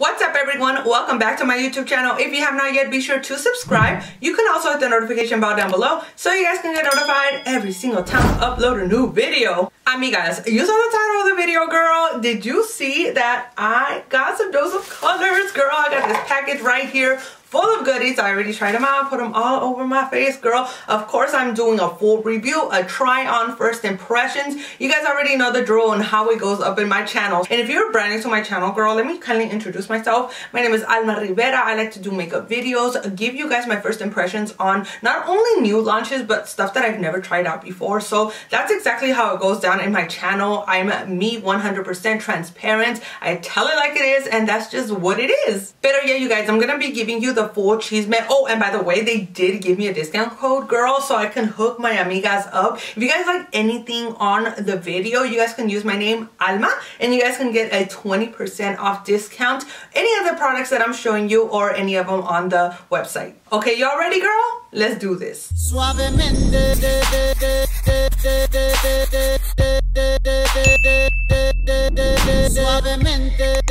What's up everyone? Welcome back to my YouTube channel. If you have not yet, be sure to subscribe. You can also hit the notification bell down below so you guys can get notified every single time I upload a new video. Amigas, you saw the title of the video, girl. Did you see that I got some dose of colors? Girl, I got this package right here full of goodies. I already tried them out, put them all over my face, girl. Of course, I'm doing a full review, a try on first impressions. You guys already know the drill and how it goes up in my channel. And if you're brand new to my channel, girl, let me kindly introduce myself. My name is Alma Rivera. I like to do makeup videos, give you guys my first impressions on not only new launches, but stuff that I've never tried out before. So that's exactly how it goes down in my channel. I'm me 100% transparent. I tell it like it is, and that's just what it is. But yeah, you guys, I'm gonna be giving you the the full cheese man. Oh, and by the way, they did give me a discount code, girl, so I can hook my amigas up. If you guys like anything on the video, you guys can use my name, Alma, and you guys can get a 20% off discount. Any of the products that I'm showing you or any of them on the website. Okay, y'all ready, girl? Let's do this. Suavemente.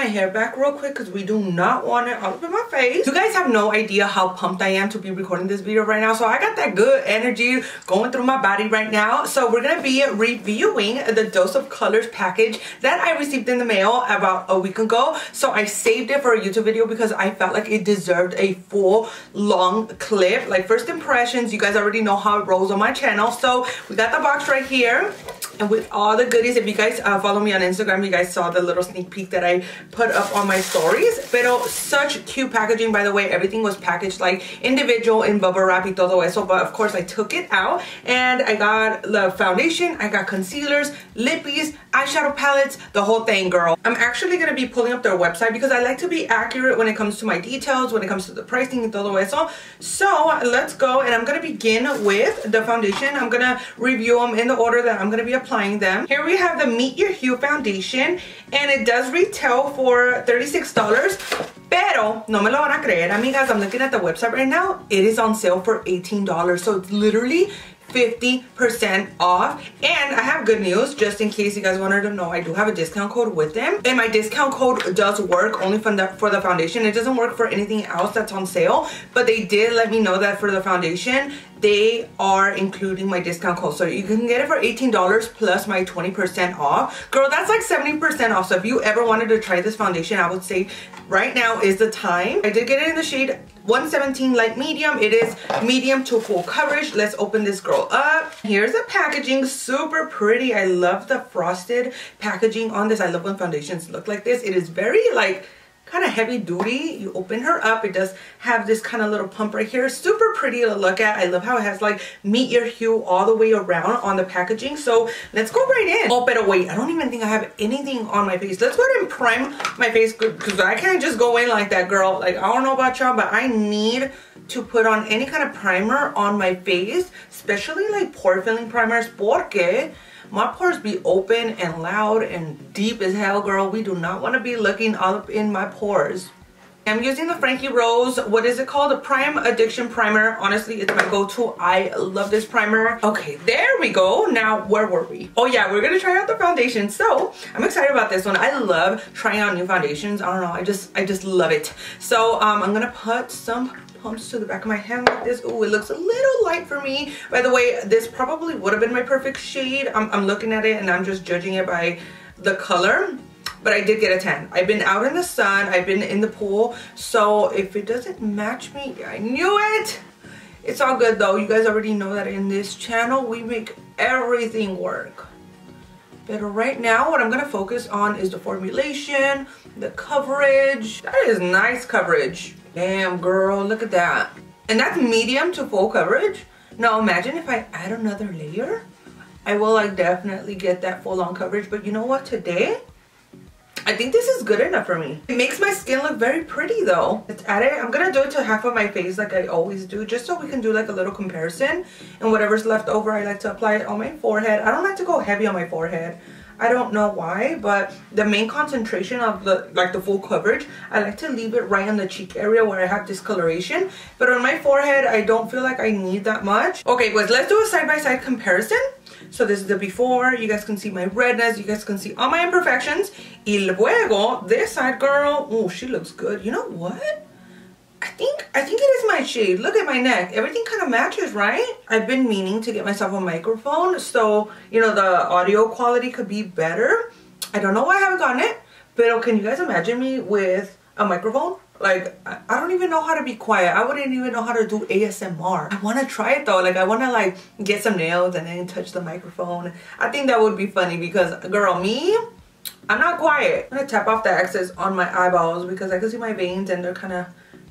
My hair back real quick because we do not want it all up in my face. You guys have no idea how pumped I am to be recording this video right now. So I got that good energy going through my body right now. So we're going to be reviewing the Dose of Colors package that I received in the mail about a week ago. So I saved it for a YouTube video because I felt like it deserved a full long clip. Like first impressions, you guys already know how it rolls on my channel. So we got the box right here and with all the goodies if you guys uh, follow me on instagram you guys saw the little sneak peek that i put up on my stories. Pero such cute packaging by the way. Everything was packaged like individual in bubble wrap y todo eso but of course i took it out and i got the foundation i got concealers lippies eyeshadow palettes the whole thing girl. I'm actually going to be pulling up their website because i like to be accurate when it comes to my details when it comes to the pricing and todo eso. So let's go and i'm going to begin with the foundation. I'm going to review them in the order that i'm going to be applying applying them. Here we have the Meet Your Hue foundation and it does retail for $36. Pero, no me lo van a creer, amigas, I'm looking at the website right now. It is on sale for $18. So it's literally 50% off. And I have good news, just in case you guys wanted to know, I do have a discount code with them. And my discount code does work only for the, for the foundation. It doesn't work for anything else that's on sale. But they did let me know that for the foundation, they are including my discount code. So you can get it for $18 plus my 20% off. Girl, that's like 70% off. So if you ever wanted to try this foundation, I would say right now is the time. I did get it in the shade 117 light medium. It is medium to full coverage. Let's open this girl up. Here's the packaging, super pretty. I love the frosted packaging on this. I love when foundations look like this. It is very like kind of heavy duty. You open her up. It does have this kind of little pump right here. Super pretty to look at. I love how it has like meet your hue all the way around on the packaging. So let's go right in. Oh, but wait, I don't even think I have anything on my face. Let's go ahead and prime my face because I can't just go in like that, girl. Like, I don't know about y'all, but I need to put on any kind of primer on my face, especially like pore filling primers porque my pores be open and loud and deep as hell, girl. We do not want to be looking up in my pores. I'm using the Frankie Rose, what is it called? A Prime Addiction Primer. Honestly, it's my go-to. I love this primer. Okay, there we go. Now, where were we? Oh yeah, we're gonna try out the foundation. So, I'm excited about this one. I love trying out new foundations. I don't know, I just, I just love it. So, um, I'm gonna put some pumps to the back of my hand like this. Oh, it looks a little light for me. By the way, this probably would have been my perfect shade. I'm, I'm looking at it and I'm just judging it by the color but I did get a 10. I've been out in the sun, I've been in the pool, so if it doesn't match me, I knew it! It's all good though, you guys already know that in this channel, we make everything work. But right now, what I'm gonna focus on is the formulation, the coverage. That is nice coverage. Damn, girl, look at that. And that's medium to full coverage. Now imagine if I add another layer. I will like definitely get that full on coverage. But you know what, today, I think this is good enough for me. It makes my skin look very pretty though. Let's add it. I'm gonna do it to half of my face like I always do, just so we can do like a little comparison. And whatever's left over, I like to apply it on my forehead. I don't like to go heavy on my forehead. I don't know why, but the main concentration of the, like the full coverage, I like to leave it right on the cheek area where I have discoloration. But on my forehead, I don't feel like I need that much. Okay, guys, let's do a side-by-side -side comparison. So this is the before. You guys can see my redness. You guys can see all my imperfections. Y luego, this side girl, oh, she looks good. You know what? I think I think it is my shade. Look at my neck. Everything kind of matches, right? I've been meaning to get myself a microphone so, you know, the audio quality could be better. I don't know why I haven't gotten it, but oh, can you guys imagine me with a microphone? Like, I don't even know how to be quiet. I wouldn't even know how to do ASMR. I want to try it though. Like, I want to like get some nails and then touch the microphone. I think that would be funny because, girl, me, I'm not quiet. I'm going to tap off the excess on my eyeballs because I can see my veins and they're kind of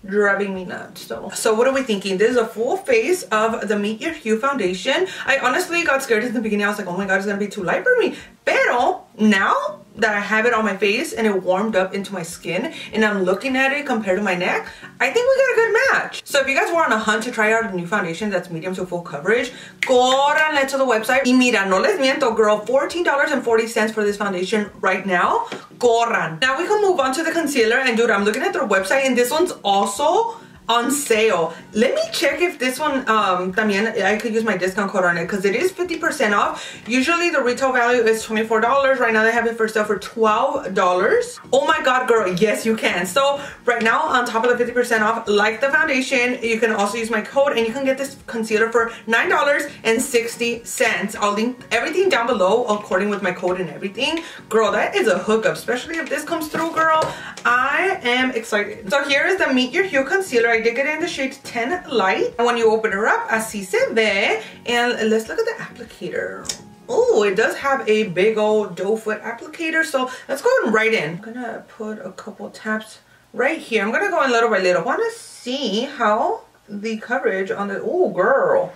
driving me nuts so so what are we thinking? This is a full face of the meet your hue foundation. I honestly got scared in the beginning. I was like oh my god it's gonna be too light for me. Pero now that I have it on my face and it warmed up into my skin and I'm looking at it compared to my neck, I think we got a good match. So if you guys were on a hunt to try out a new foundation that's medium to full coverage, corran to the website. Y mira, no les miento, girl, $14.40 for this foundation right now. Corran. Now we can move on to the concealer and dude, I'm looking at their website and this one's also on sale. Let me check if this one, um, también I could use my discount code on it because it is 50% off. Usually the retail value is $24. Right now they have it for sale for $12. Oh my God, girl. Yes, you can. So right now on top of the 50% off, like the foundation, you can also use my code and you can get this concealer for $9.60. I'll link everything down below according with my code and everything. Girl, that is a hookup, especially if this comes through, girl. I am excited. So here is the Meet Your Hue Concealer. I did get it in the shade 10 Light. And when you open her up, así se ve. And let's look at the applicator. Oh, it does have a big old doe foot applicator. So let's go and right in. I'm gonna put a couple taps right here. I'm gonna go in little by little. wanna see how the coverage on the, oh girl.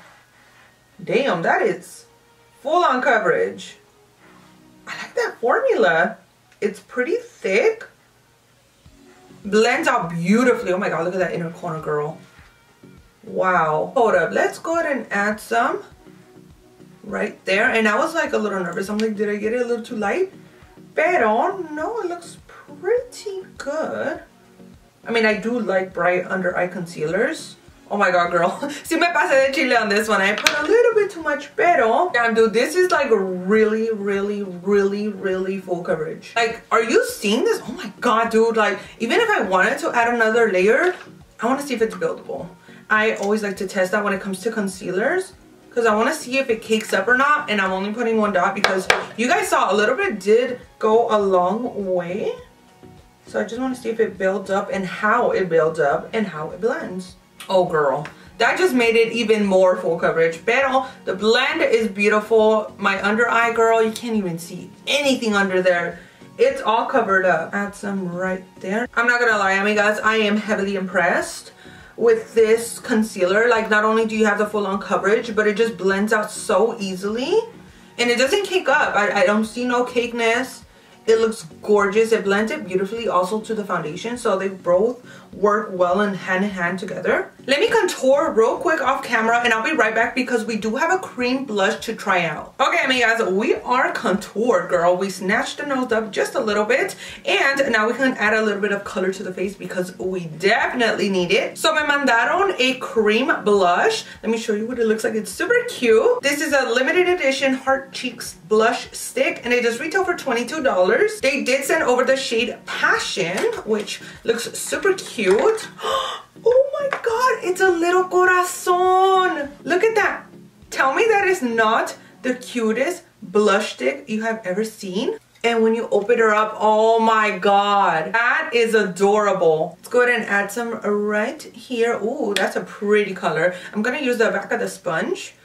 Damn, that is full on coverage. I like that formula. It's pretty thick blends out beautifully. Oh my god, look at that inner corner, girl. Wow. Hold up, let's go ahead and add some right there. And I was like a little nervous. I'm like, did I get it a little too light? Pero, no, it looks pretty good. I mean, I do like bright under eye concealers. Oh my god, girl. Si me pasé de chile on this one. I put a little bit too much, pero damn, dude, this is like really, really, really, really full coverage. Like, are you seeing this? Oh my god, dude. Like, even if I wanted to add another layer, I want to see if it's buildable. I always like to test that when it comes to concealers because I want to see if it cakes up or not and I'm only putting one dot because you guys saw a little bit did go a long way so I just want to see if it builds up and how it builds up and how it blends Oh girl, that just made it even more full coverage. Pero the blend is beautiful. My under eye girl, you can't even see anything under there. It's all covered up. Add some right there. I'm not gonna lie, I mean guys, I am heavily impressed with this concealer. Like not only do you have the full on coverage, but it just blends out so easily. And it doesn't cake up. I, I don't see no cakeness. It looks gorgeous. It blends it beautifully also to the foundation. So they both work well and hand in hand together. Let me contour real quick off camera and I'll be right back because we do have a cream blush to try out. Okay, I mean guys, we are contoured, girl. We snatched the nose up just a little bit and now we can add a little bit of color to the face because we definitely need it. So me mandaron a cream blush. Let me show you what it looks like. It's super cute. This is a limited edition Heart Cheeks blush stick and it does retail for $22. They did send over the shade Passion, which looks super cute. Oh my god, it's a little corazon. Look at that. Tell me that is not the cutest blush stick you have ever seen. And when you open her up, oh my god, that is adorable. Let's go ahead and add some right here. Ooh, that's a pretty color. I'm gonna use the back of the sponge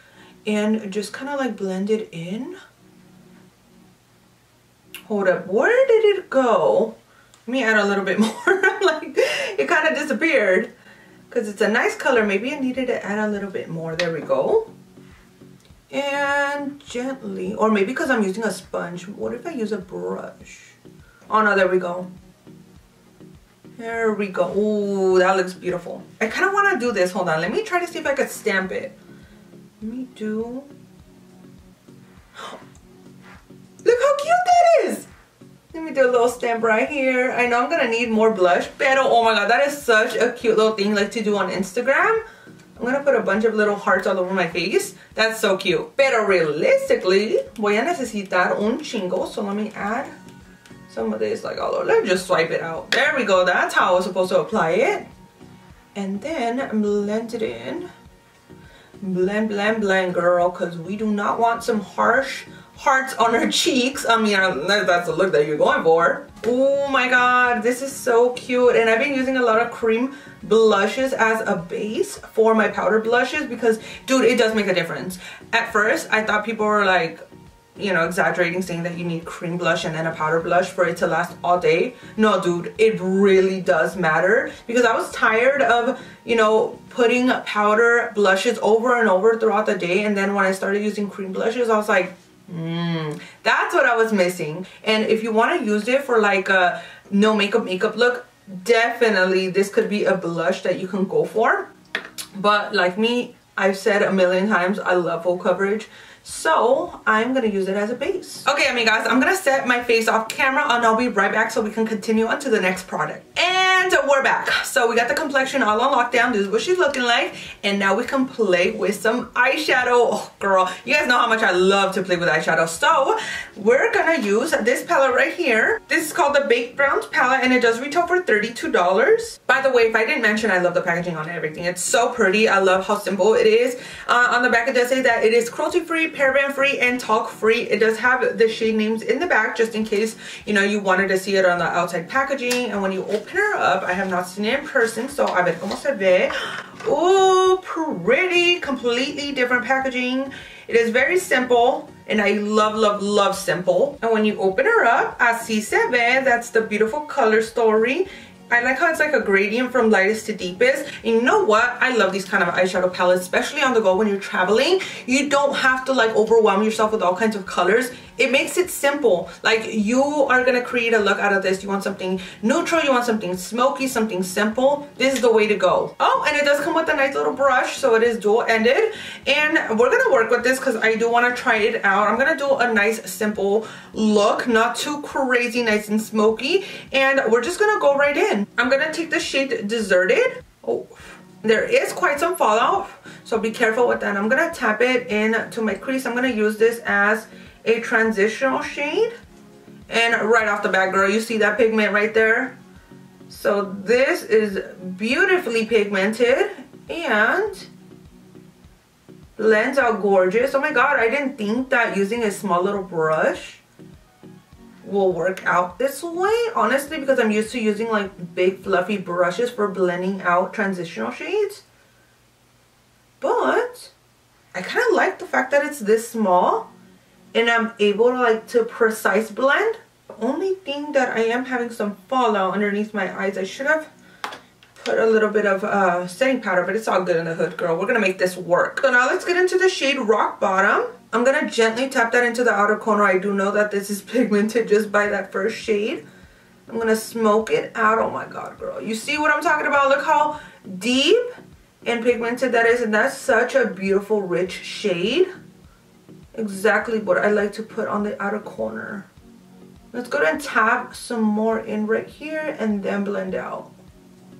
and just kind of like blend it in. Hold up, where did it go? Let me add a little bit more. like, it kind of disappeared because it's a nice color. Maybe I needed to add a little bit more. There we go. And gently, or maybe because I'm using a sponge. What if I use a brush? Oh no, there we go. There we go. Ooh, that looks beautiful. I kind of want to do this. Hold on. Let me try to see if I could stamp it. Let me do... me do a little stamp right here. I know I'm gonna need more blush, pero oh my god, that is such a cute little thing like to do on Instagram. I'm gonna put a bunch of little hearts all over my face. That's so cute. Pero realistically, voy a necesitar un chingo. So let me add some of this like all over. Let me just swipe it out. There we go. That's how I was supposed to apply it. And then blend it in. Blend, blend, blend, girl. Because we do not want some harsh hearts on her cheeks. I mean, that's the look that you're going for. Oh my god, this is so cute. And I've been using a lot of cream blushes as a base for my powder blushes because, dude, it does make a difference. At first, I thought people were like, you know, exaggerating saying that you need cream blush and then a powder blush for it to last all day. No, dude, it really does matter because I was tired of, you know, putting powder blushes over and over throughout the day. And then when I started using cream blushes, I was like, Mm, that's what I was missing. And if you want to use it for like a no makeup makeup look, definitely this could be a blush that you can go for. But like me, I've said a million times, I love full coverage. So I'm gonna use it as a base. Okay, amigas, I'm gonna set my face off camera and I'll be right back so we can continue on to the next product. And we're back. So we got the complexion all on lockdown. This is what she's looking like. And now we can play with some eyeshadow. Oh, girl, you guys know how much I love to play with eyeshadow. So we're gonna use this palette right here. This is called the Baked Browns palette and it does retail for $32. By the way, if I didn't mention, I love the packaging on everything. It's so pretty. I love how simple it is. Uh, on the back, it does say that it is cruelty free, paraben free and talc free. It does have the shade names in the back just in case, you know, you wanted to see it on the outside packaging. And when you open her up, I have not seen it in person, so a ver cómo se ve. Oh, pretty, completely different packaging. It is very simple and I love, love, love simple. And when you open her up, así se ve, that's the beautiful color story. I like how it's like a gradient from lightest to deepest. And you know what? I love these kind of eyeshadow palettes, especially on the go when you're traveling. You don't have to like overwhelm yourself with all kinds of colors it makes it simple. Like you are gonna create a look out of this. You want something neutral, you want something smoky, something simple. This is the way to go. Oh, and it does come with a nice little brush, so it is dual ended. And we're gonna work with this because I do wanna try it out. I'm gonna do a nice simple look, not too crazy nice and smoky. And we're just gonna go right in. I'm gonna take the shade Deserted. Oh, there is quite some fallout, so be careful with that. I'm gonna tap it into my crease. I'm gonna use this as a transitional shade. And right off the bat, girl, you see that pigment right there? So this is beautifully pigmented and blends out gorgeous. Oh my god, I didn't think that using a small little brush will work out this way. Honestly, because I'm used to using like big fluffy brushes for blending out transitional shades. But I kind of like the fact that it's this small and I'm able to like to precise blend. The only thing that I am having some fallout underneath my eyes, I should have put a little bit of uh, setting powder, but it's all good in the hood, girl. We're gonna make this work. So now let's get into the shade Rock Bottom. I'm gonna gently tap that into the outer corner. I do know that this is pigmented just by that first shade. I'm gonna smoke it out. Oh my God, girl. You see what I'm talking about? Look how deep and pigmented that is. And that's such a beautiful, rich shade exactly what I like to put on the outer corner. Let's go ahead and tap some more in right here and then blend out.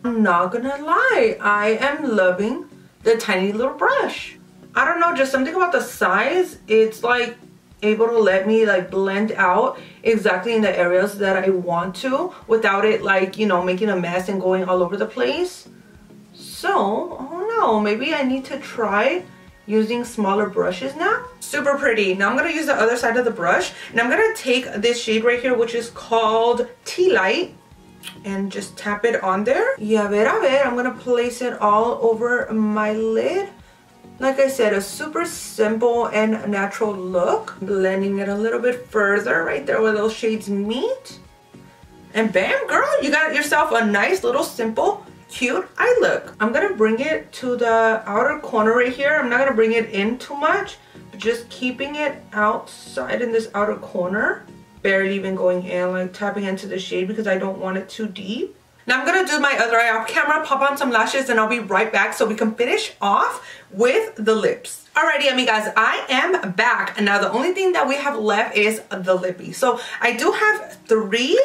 I'm not gonna lie, I am loving the tiny little brush. I don't know, just something about the size. It's like able to let me like blend out exactly in the areas that I want to without it like, you know, making a mess and going all over the place. So, I don't know, maybe I need to try using smaller brushes now. Super pretty. Now I'm going to use the other side of the brush. And I'm going to take this shade right here, which is called Tea Light. And just tap it on there. Yeah, ver a ver. I'm going to place it all over my lid. Like I said, a super simple and natural look. Blending it a little bit further right there where those shades meet. And bam, girl, you got yourself a nice little simple cute eye look. I'm gonna bring it to the outer corner right here. I'm not gonna bring it in too much, but just keeping it outside in this outer corner. Barely even going in, like tapping into the shade because I don't want it too deep. Now I'm gonna do my other eye off camera, pop on some lashes, and I'll be right back so we can finish off with the lips. Alrighty, amigas, I am back. And now the only thing that we have left is the lippy. So I do have three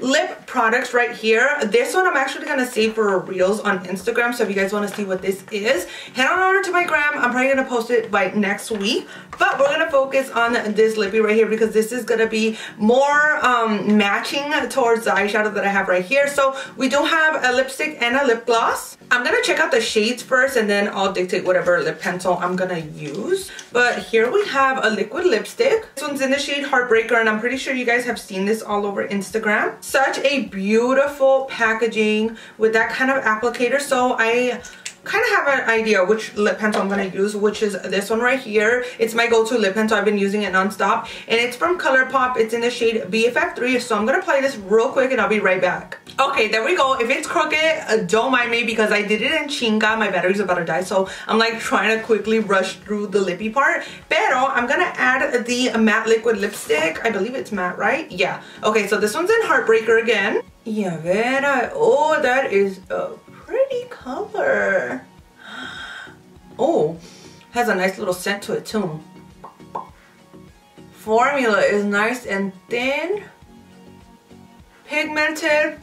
lip products right here. This one I'm actually going to save for reels on Instagram. So if you guys want to see what this is, head on over to my gram. I'm probably going to post it by next week. But we're going to focus on this lippy right here because this is going to be more um, matching towards the eyeshadow that I have right here. So we do have a lipstick and a lip gloss. I'm going to check out the shades first and then I'll dictate whatever lip pencil I'm going to use. But here we have a liquid lipstick. This one's in the shade Heartbreaker and I'm pretty sure you guys have seen this all over Instagram such a beautiful packaging with that kind of applicator. So I kind of have an idea which lip pencil I'm going to use, which is this one right here. It's my go-to lip pencil. I've been using it nonstop. And it's from ColourPop. It's in the shade BFF3. So I'm going to apply this real quick and I'll be right back. Okay, there we go. If it's crooked, uh, don't mind me because I did it in chinga. My battery's about to die. So I'm like trying to quickly rush through the lippy part. Pero I'm going to add the matte liquid lipstick. I believe it's matte, right? Yeah. Okay, so this one's in Heartbreaker again. Yeah, vera. Oh, that is a pretty color. Oh, has a nice little scent to it too. Formula is nice and thin, pigmented,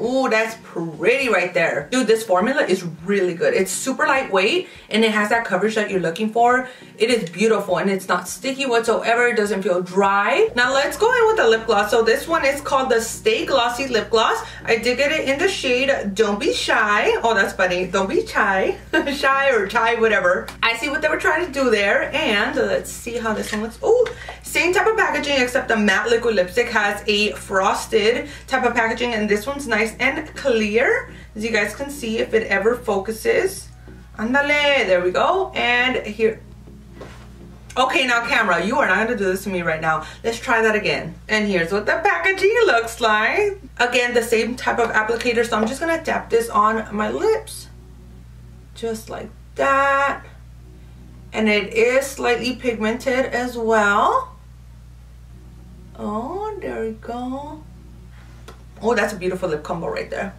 Ooh, that's pretty right there. Dude, this formula is really good. It's super lightweight and it has that coverage that you're looking for. It is beautiful and it's not sticky whatsoever. It doesn't feel dry. Now let's go in with the lip gloss. So this one is called the Stay Glossy Lip Gloss. I did get it in the shade Don't Be Shy. Oh, that's funny. Don't be shy. shy or shy, whatever. I see what they were trying to do there. And let's see how this one looks. Oh, same type of packaging except the matte liquid lipstick has a frosted type of packaging and this one's nice nice and clear. As you guys can see if it ever focuses andale there we go. And here okay now camera you are not to do this to me right now. Let's try that again. And here's what the packaging looks like. Again the same type of applicator so i'm just to tap this on my lips just like that. And it is slightly pigmented as well. Oh there we go Oh, that's a beautiful lip combo right there.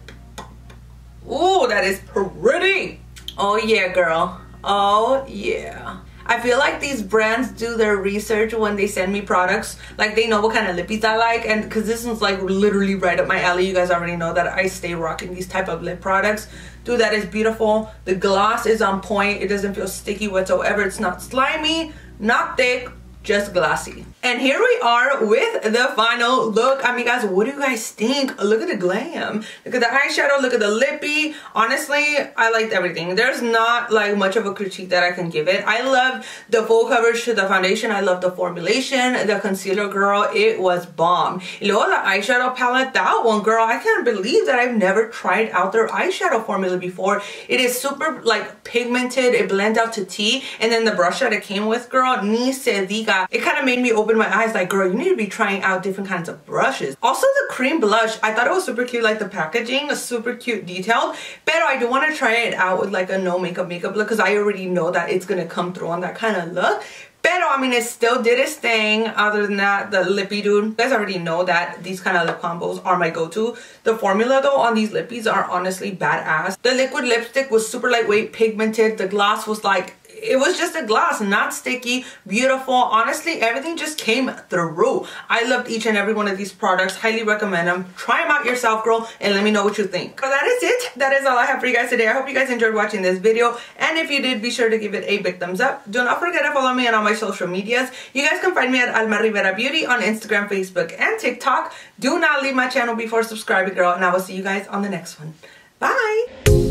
Oh, that is pretty. Oh yeah, girl. Oh yeah. I feel like these brands do their research when they send me products. Like they know what kind of lippies I like and because this one's like literally right up my alley. You guys already know that I stay rocking these type of lip products. Dude, that is beautiful. The gloss is on point. It doesn't feel sticky whatsoever. It's not slimy, not thick, just glossy. And here we are with the final look. I mean, guys, what do you guys think? Look at the glam. Look at the eyeshadow. Look at the lippy. Honestly, I liked everything. There's not like much of a critique that I can give it. I love the full coverage to the foundation. I love the formulation. The concealer, girl, it was bomb. You know, the eyeshadow palette, that one, girl, I can't believe that I've never tried out their eyeshadow formula before. It is super like pigmented. It blends out to tea. And then the brush that it came with, girl, ni se diga it kind of made me open my eyes like, girl, you need to be trying out different kinds of brushes. Also the cream blush, I thought it was super cute, like the packaging, a super cute detailed. But I do want to try it out with like a no makeup makeup look because I already know that it's going to come through on that kind of look. Pero, I mean, it still did its thing. Other than that, the lippy dude, you guys already know that these kind of lip combos are my go-to. The formula, though, on these lippies are honestly badass. The liquid lipstick was super lightweight, pigmented. The gloss was like it was just a gloss not sticky beautiful. Honestly everything just came through. I loved each and every one of these products. Highly recommend them try them out yourself girl and let me know what you think. So that is it. That is all i have for you guys today. I hope you guys enjoyed watching this video. And if you did be sure to give it a big thumbs up. Do not forget to follow me on all my social medias. You guys can find me at alma rivera beauty on instagram facebook and tiktok. Do not leave my channel before subscribing girl and i will see you guys on the next one. Bye